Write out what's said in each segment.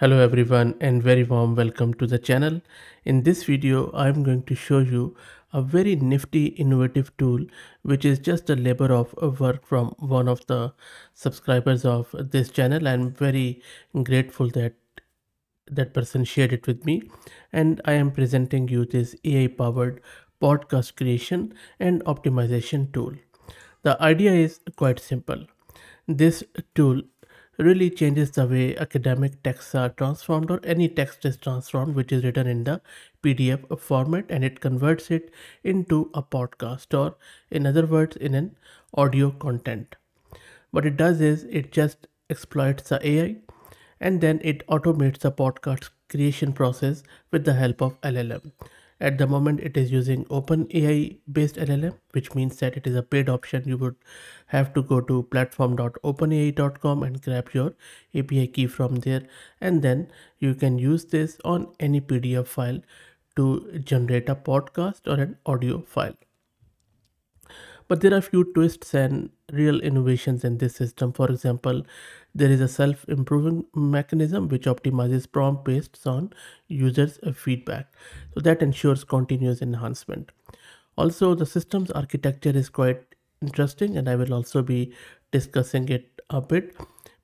Hello everyone and very warm welcome to the channel. In this video I'm going to show you a very nifty innovative tool which is just a labor of work from one of the subscribers of this channel. I'm very grateful that that person shared it with me and I am presenting you this AI powered podcast creation and optimization tool. The idea is quite simple. This tool really changes the way academic texts are transformed or any text is transformed which is written in the PDF format and it converts it into a podcast or in other words in an audio content. What it does is it just exploits the AI and then it automates the podcast creation process with the help of LLM. At the moment, it is using OpenAI based LLM, which means that it is a paid option. You would have to go to platform.openai.com and grab your API key from there, and then you can use this on any PDF file to generate a podcast or an audio file. But there are few twists and real innovations in this system. For example, there is a self-improving mechanism which optimizes prompt based on users' feedback. So that ensures continuous enhancement. Also, the system's architecture is quite interesting and I will also be discussing it a bit.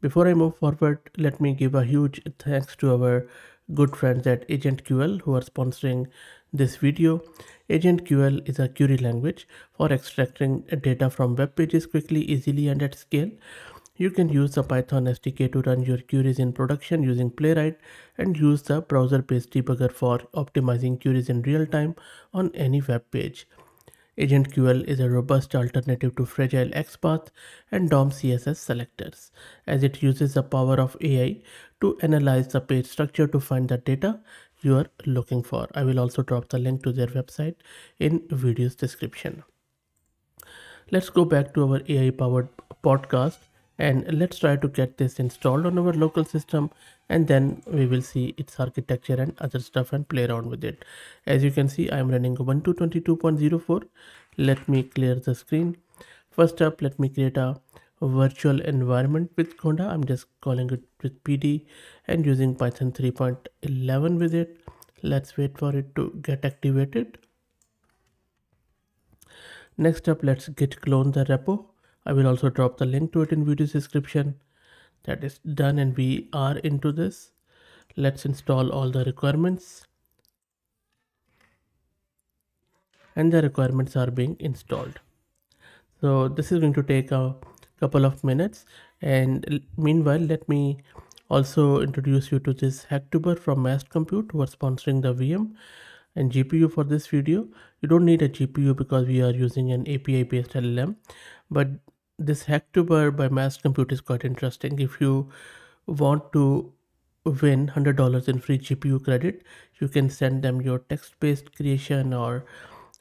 Before I move forward, let me give a huge thanks to our good friends at AgentQL who are sponsoring this video. AgentQL is a query language for extracting data from web pages quickly, easily, and at scale. You can use the Python SDK to run your queries in production using Playwright and use the browser-based debugger for optimizing queries in real time on any web page. AgentQL is a robust alternative to fragile XPath and DOM CSS selectors, as it uses the power of AI to analyze the page structure to find the data you are looking for. I will also drop the link to their website in video's description. Let's go back to our AI powered podcast and let's try to get this installed on our local system and then we will see its architecture and other stuff and play around with it as you can see i'm running ubuntu 22.04 let me clear the screen first up let me create a virtual environment with conda i'm just calling it with pd and using python 3.11 with it let's wait for it to get activated next up let's git clone the repo I will also drop the link to it in video description. That is done and we are into this. Let's install all the requirements. And the requirements are being installed. So this is going to take a couple of minutes. And meanwhile, let me also introduce you to this Hacktuber from Massed Compute who are sponsoring the VM and GPU for this video. You don't need a GPU because we are using an API based LLM, but this hacktuber by Massed Compute is quite interesting. If you want to win $100 in free GPU credit, you can send them your text-based creation or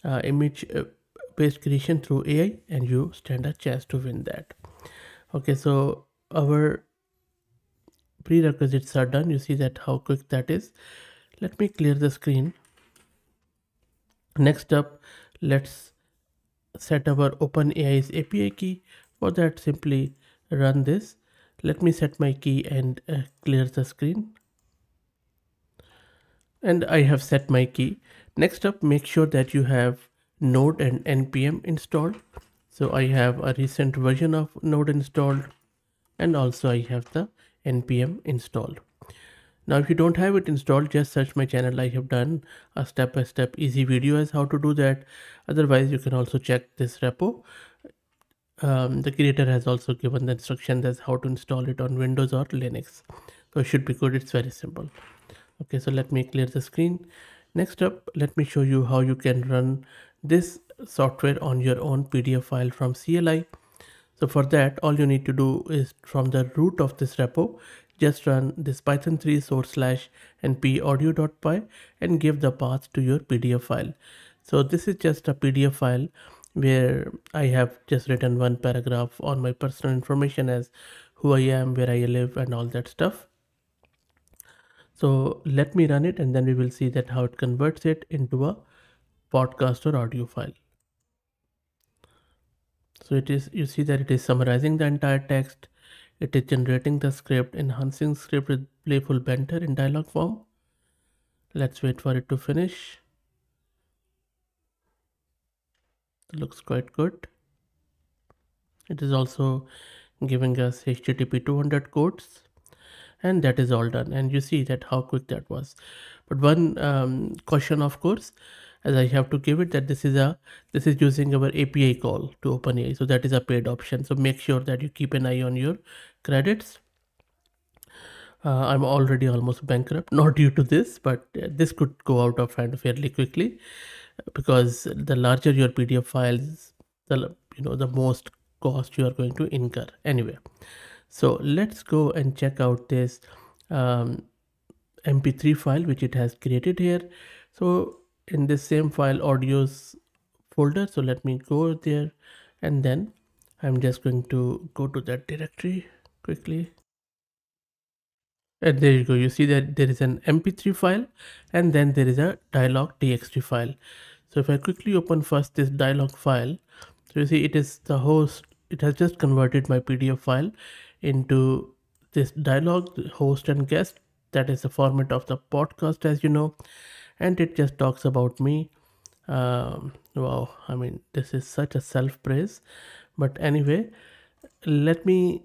uh, image-based creation through AI and you stand a chance to win that. Okay, so our prerequisites are done. You see that how quick that is. Let me clear the screen. Next up, let's set our OpenAI's API key for that simply run this let me set my key and uh, clear the screen and I have set my key next up make sure that you have node and npm installed so I have a recent version of node installed and also I have the npm installed now if you don't have it installed just search my channel I have done a step-by-step -step easy video as how to do that otherwise you can also check this repo um, the creator has also given the instructions as how to install it on Windows or Linux. So it should be good. It's very simple. Okay, so let me clear the screen. Next up, let me show you how you can run this software on your own PDF file from CLI. So for that, all you need to do is from the root of this repo, just run this python 3 source slash np audio.py and give the path to your PDF file. So this is just a PDF file where I have just written one paragraph on my personal information as who I am, where I live and all that stuff. So let me run it and then we will see that how it converts it into a podcast or audio file. So it is, you see that it is summarizing the entire text. It is generating the script, enhancing script with playful banter in dialogue form. Let's wait for it to finish. It looks quite good. It is also giving us HTTP 200 codes and that is all done and you see that how quick that was but one um, caution of course as I have to give it that this is a this is using our API call to OpenAI so that is a paid option. So make sure that you keep an eye on your credits. Uh, I'm already almost bankrupt. Not due to this but uh, this could go out of hand fairly quickly because the larger your PDF files the you know the most cost you are going to incur. Anyway so let's go and check out this um, mp3 file which it has created here. So in the same file audios folder. So let me go there and then I'm just going to go to that directory quickly. And there you go. You see that there is an mp3 file and then there is a dialog txt file. So if I quickly open first this dialog file so you see it is the host it has just converted my PDF file into this dialog host and guest. That is the format of the podcast as you know and it just talks about me. Um, wow i mean this is such a self praise but anyway let me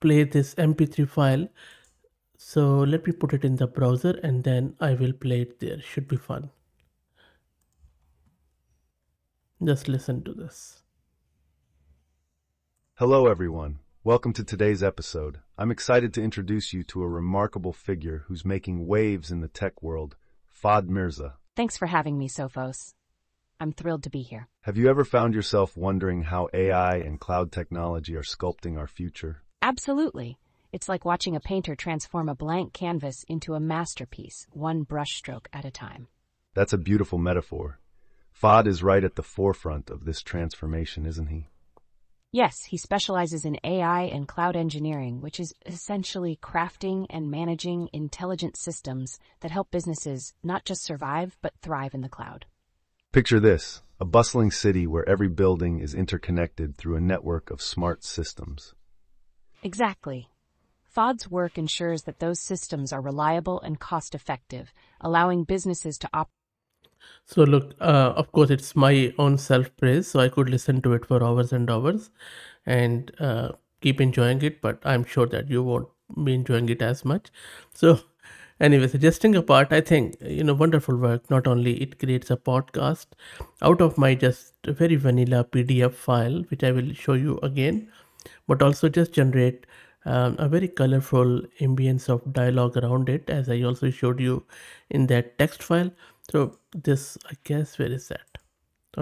play this mp3 file. So let me put it in the browser and then i will play it there. Should be fun. Just listen to this. Hello everyone. Welcome to today's episode. I'm excited to introduce you to a remarkable figure who's making waves in the tech world, Fahd Mirza. Thanks for having me, Sophos. I'm thrilled to be here. Have you ever found yourself wondering how AI and cloud technology are sculpting our future? Absolutely. It's like watching a painter transform a blank canvas into a masterpiece, one brushstroke at a time. That's a beautiful metaphor. Fahd is right at the forefront of this transformation, isn't he? Yes, he specializes in AI and cloud engineering, which is essentially crafting and managing intelligent systems that help businesses not just survive, but thrive in the cloud. Picture this a bustling city where every building is interconnected through a network of smart systems. Exactly. Fahd's work ensures that those systems are reliable and cost effective, allowing businesses to operate so look, uh, of course, it's my own self praise, so I could listen to it for hours and hours, and uh, keep enjoying it. But I'm sure that you won't be enjoying it as much. So, anyway, suggesting a part, I think you know wonderful work. Not only it creates a podcast out of my just very vanilla PDF file, which I will show you again, but also just generate um, a very colorful ambience of dialogue around it, as I also showed you in that text file. So this i guess where is that?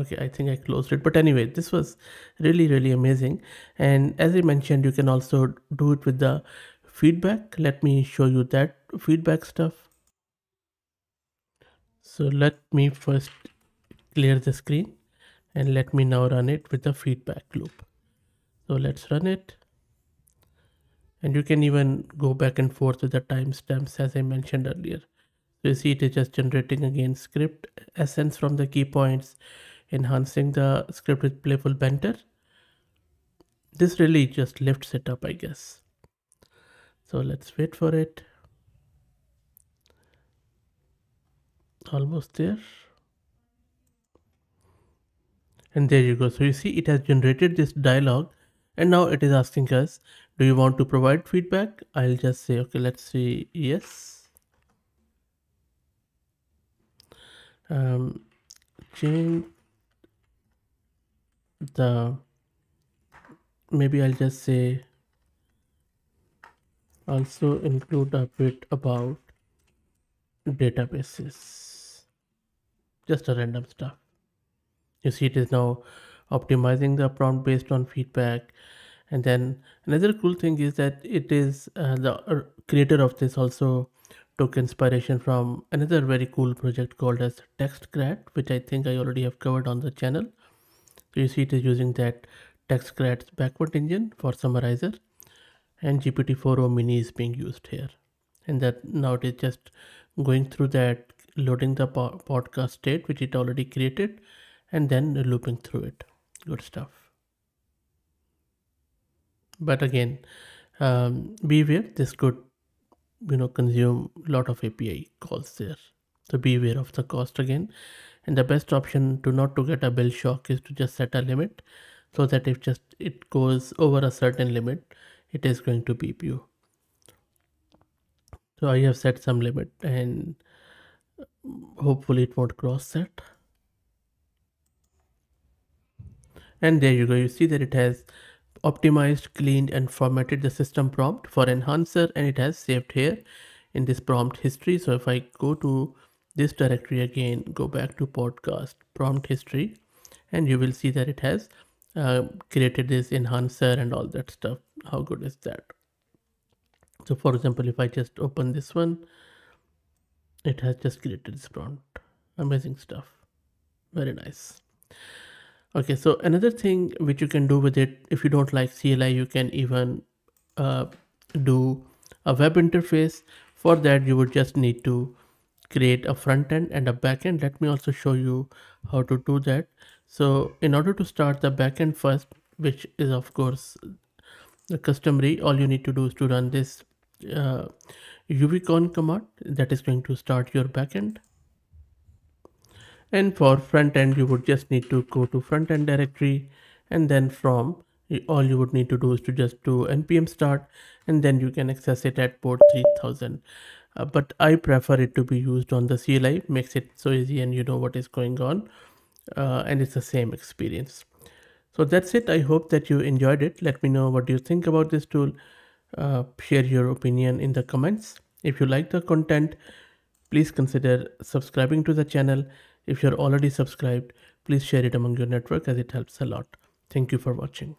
Okay i think i closed it. But anyway this was really really amazing. And as i mentioned you can also do it with the feedback. Let me show you that feedback stuff. So let me first clear the screen and let me now run it with the feedback loop. So let's run it and you can even go back and forth with the timestamps as i mentioned earlier so you see it is just generating again script essence from the key points, enhancing the script with playful banter. This really just lifts it up, I guess. So let's wait for it. Almost there. And there you go. So you see it has generated this dialogue and now it is asking us, do you want to provide feedback? I'll just say, okay, let's see. Yes. um, change the maybe I'll just say also include a bit about databases just a random stuff you see it is now optimizing the prompt based on feedback and then another cool thing is that it is uh, the uh, creator of this also took inspiration from another very cool project called as TextGrad, which I think I already have covered on the channel. So you see it is using that TextGrad's backward engine for summarizer and GPT-4o mini is being used here. And that now it is just going through that, loading the po podcast state, which it already created, and then looping through it. Good stuff. But again, um, beware, this could you know consume a lot of api calls there. So be aware of the cost again. And the best option to not to get a bill shock is to just set a limit so that if just it goes over a certain limit it is going to beep you. So i have set some limit and hopefully it won't cross that. And there you go. You see that it has optimized cleaned and formatted the system prompt for enhancer and it has saved here in this prompt history. So if i go to this directory again go back to podcast prompt history and you will see that it has uh, created this enhancer and all that stuff. How good is that? So for example if i just open this one it has just created this prompt. Amazing stuff. Very nice okay so another thing which you can do with it if you don't like cli you can even uh, do a web interface. For that you would just need to create a front end and a back end. Let me also show you how to do that. So in order to start the backend first which is of course the customary all you need to do is to run this uh, uvicorn command that is going to start your backend and for front end you would just need to go to front end directory. And then from all you would need to do is to just do npm start. And then you can access it at port 3000 uh, but i prefer it to be used on the cli makes it so easy and you know what is going on. Uh, and it's the same experience. So that's it. I hope that you enjoyed it. Let me know what you think about this tool. Uh, share your opinion in the comments. If you like the content please consider subscribing to the channel if you're already subscribed, please share it among your network as it helps a lot. Thank you for watching.